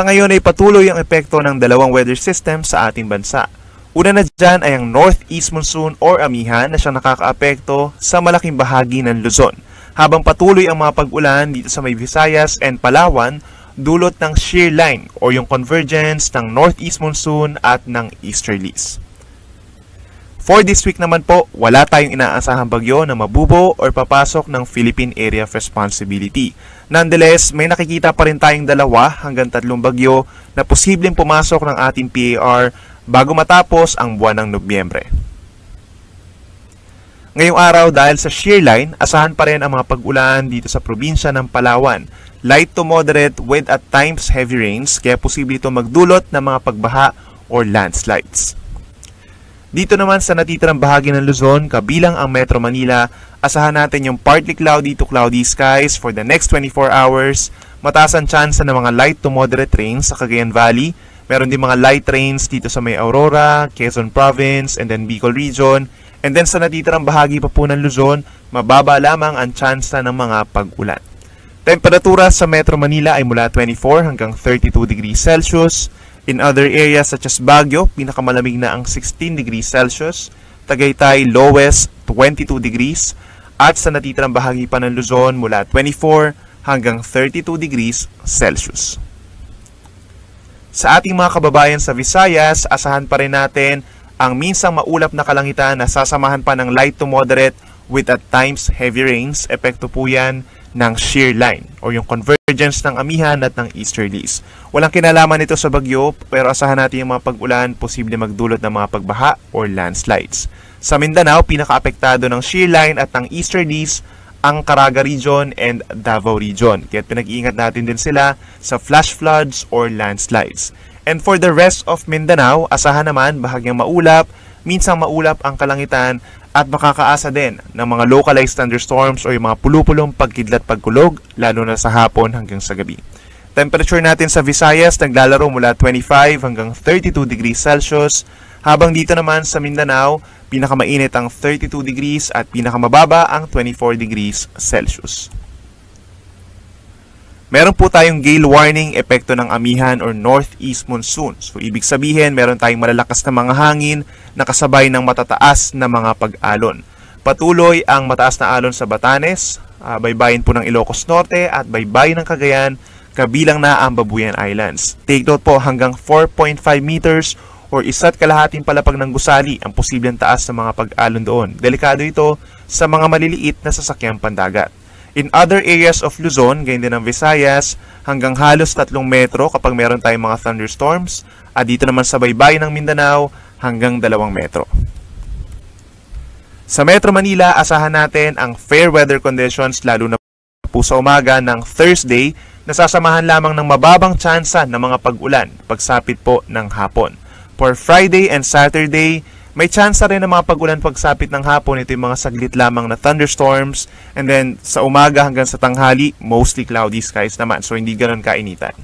Sa ngayon ay patuloy ang epekto ng dalawang weather system sa ating bansa. Una na dyan ay ang northeast monsoon or amihan na siyang nakakaapekto sa malaking bahagi ng Luzon. Habang patuloy ang mga pag-ulan dito sa may Visayas and Palawan, dulot ng shear line o yung convergence ng northeast monsoon at ng easterlies. For this week naman po, wala tayong inaasahang bagyo na mabubo or papasok ng Philippine Area of Responsibility. Nonetheless, may nakikita pa rin tayong dalawa hanggang tatlong bagyo na posibleng pumasok ng ating PAR bago matapos ang buwan ng Nobyembre. Ngayong araw dahil sa shear line, asahan pa rin ang mga pag-ulan dito sa probinsya ng Palawan. Light to moderate with at times heavy rains kaya posible ito magdulot ng mga pagbaha or landslides. Dito naman sa natitirang bahagi ng Luzon, kabilang ang Metro Manila, asahan natin yung partly cloudy to cloudy skies for the next 24 hours. Mataas ang tsansa ng mga light to moderate rains sa Cagayan Valley. Meron din mga light rains dito sa may Aurora, Quezon Province, and then Bicol Region. And then sa natitirang bahagi pa po ng Luzon, mababa lamang ang tsansa ng mga pag-ulan. Temperatura sa Metro Manila ay mula 24 hanggang 32 degrees Celsius. In other areas such as Baguio, pinakamalamig na ang 16 degrees Celsius, Tagaytay lowest 22 degrees, at sa natitirang bahagi pa ng Luzon mula 24 hanggang 32 degrees Celsius. Sa ating mga kababayan sa Visayas, asahan pa rin natin ang minsang maulap na kalangitan na sasamahan pa ng light to moderate with at times heavy rains. Epekto po yan ng shear line o yung convergence ng amihan at ng easterlies. Walang kinalaman ito sa bagyo pero asahan natin yung mga pag-ulan posible magdulot ng mga pagbaha or landslides. Sa Mindanao, pinakaapektado ng shear line at ng easterlies ang Caraga region and Davao region. Kaya pinag-iingat natin din sila sa flash floods or landslides. And for the rest of Mindanao, asahan naman bahagyang maulap, minsang maulap ang kalangitan at makakaasa din ng mga localized thunderstorms o yung mga pulupulong pagkidlat pagkulog lalo na sa hapon hanggang sa gabi. Temperature natin sa Visayas naglalaro mula 25 hanggang 32 degrees Celsius habang dito naman sa Mindanao pinakamainit ang 32 degrees at pinakamababa ang 24 degrees Celsius. Meron po tayong gale warning epekto ng amihan or northeast monsoon. So ibig sabihin meron tayong malalakas na mga hangin na kasabay ng matataas na mga pag-alon. Patuloy ang mataas na alon sa Batanes, uh, baybayin po ng Ilocos Norte at baybayin ng Cagayan, kabilang na ang Babuyan Islands. Take note po hanggang 4.5 meters or isa't kalahating palapag ng gusali ang posibleng taas sa mga pag-alon doon. Delikado ito sa mga maliliit na sasakyang pandagat. In other areas of Luzon, gayon din ng Visayas, hanggang halos 3 metro kapag meron tayong mga thunderstorms. At dito naman sa baybayin ng Mindanao, hanggang 2 metro. Sa Metro Manila, asahan natin ang fair weather conditions lalo na po sa umaga ng Thursday na sasamahan lamang ng mababang tsansa ng mga pag-ulan pagsapit po ng hapon. For Friday and Saturday, may chance rin ng mga pagulan pagsapit ng hapon. Ito yung mga saglit lamang na thunderstorms. And then sa umaga hanggang sa tanghali, mostly cloudy skies naman. So hindi ganun kainitan.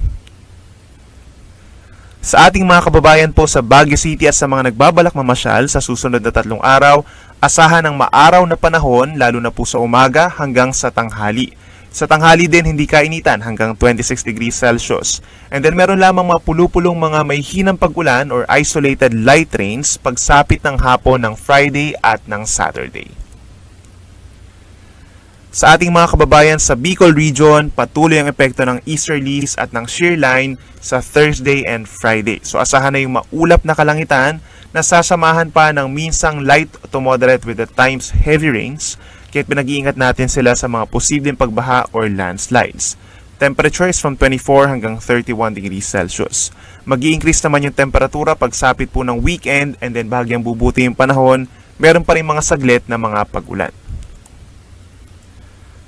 Sa ating mga kababayan po sa Baguio City at sa mga nagbabalak mamasyal sa susunod na tatlong araw, asahan ng maaraw na panahon lalo na po sa umaga hanggang sa tanghali. Sa tanghali din, hindi kainitan hanggang 26 degrees Celsius. And then meron lamang mga pulupulong mga may hinang pagulan or isolated light rains pagsapit ng hapon ng Friday at ng Saturday. Sa ating mga kababayan sa Bicol Region, patuloy ang epekto ng easterlies at ng shear line sa Thursday and Friday. So asahan na yung maulap na kalangitan na sasamahan pa ng minsang light to moderate with the times heavy rains kaya pinag-iingat natin sila sa mga posibleng pagbaha or landslides. Temperature is from 24 hanggang 31 degrees Celsius. mag increase naman yung temperatura pagsapit po ng weekend and then bahagyang bubuti yung panahon, meron pa rin mga saglit na mga pag-ulan.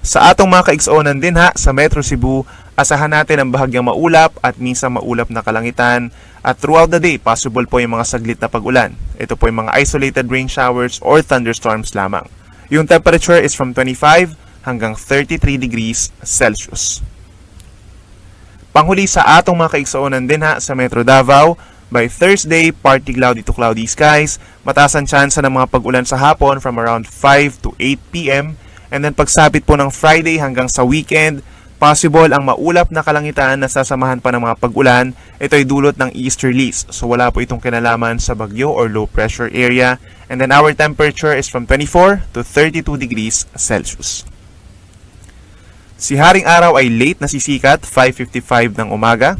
Sa atong mga kaigsonan din ha, sa Metro Cebu, asahan natin ang bahagyang maulap at minsan maulap na kalangitan at throughout the day, possible po yung mga saglit na pag-ulan. Ito po yung mga isolated rain showers or thunderstorms lamang. Yung temperature is from 25 hanggang 33 degrees Celsius. Panghuli sa atong mga kaigsuonan din ha sa Metro Davao, by Thursday, partly cloudy to cloudy skies, mataas ang tsansa ng mga pag-ulan sa hapon from around 5 to 8 p.m. And then pagsapit po ng Friday hanggang sa weekend, Possible ang maulap na kalangitan na sasamahan pa ng mga pag-ulan, ito ay dulot ng easterlies. So wala po itong kinalaman sa bagyo or low pressure area. And then our temperature is from 24 to 32 degrees Celsius. Si Haring Araw ay late na sisikat, 5.55 ng umaga.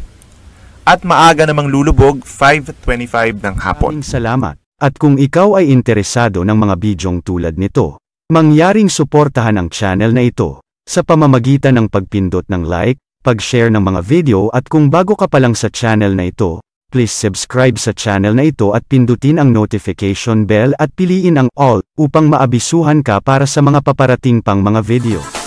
At maaga namang lulubog, 5.25 ng hapon. Maraming salamat. At kung ikaw ay interesado ng mga bidyong tulad nito, mangyaring suportahan ang channel na ito sa pamamagitan ng pagpindot ng like, pag-share ng mga video at kung bago ka pa lang sa channel na ito, please subscribe sa channel na ito at pindutin ang notification bell at piliin ang all upang maabisuhan ka para sa mga paparating pang mga video.